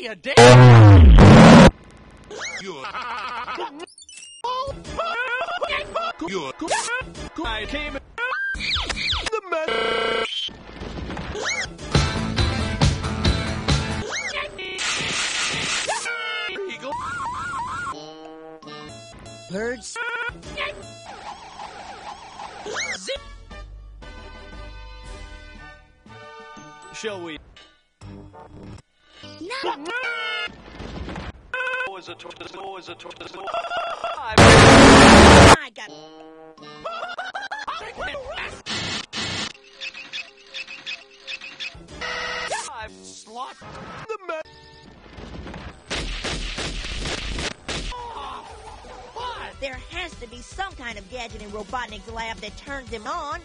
me a damn. You're. You're. I came. The man. Birds. Shall we? Always a tortoise. Always a tortoise. I got. I'm slot. The man. There has to be some kind of gadget in Robotnik's lab that turns them on.